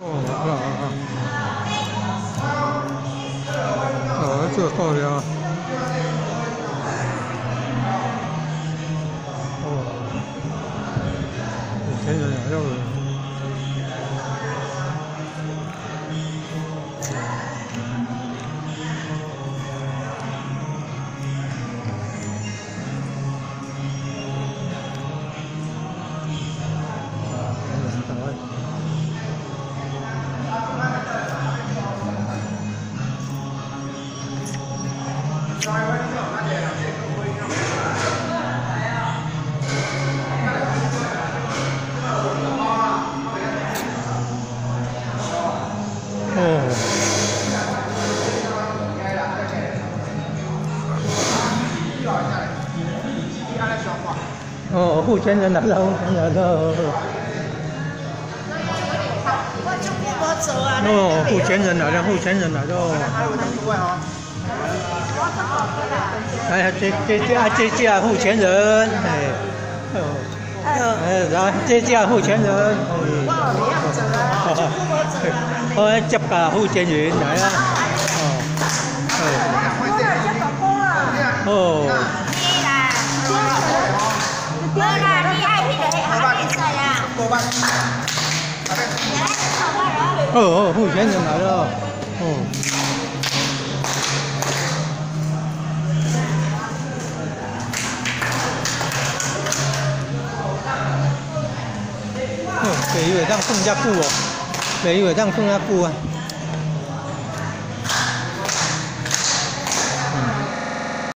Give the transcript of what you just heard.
哦啊啊！哦，这够了。哦，有钱人也要。哦。哦，付钱人来了，付钱人了。哦，付钱人来了，付钱人来了。哎呀，这这这啊，这这付钱人，哎，哦，哎，来，这这付钱人，哎，哦，接个付钱人来啊，哦，哦，对啦，你爱去就下比赛啊，哦哦，付钱人来了，哦。北以为这样更加酷哦，北以为这样更加酷啊。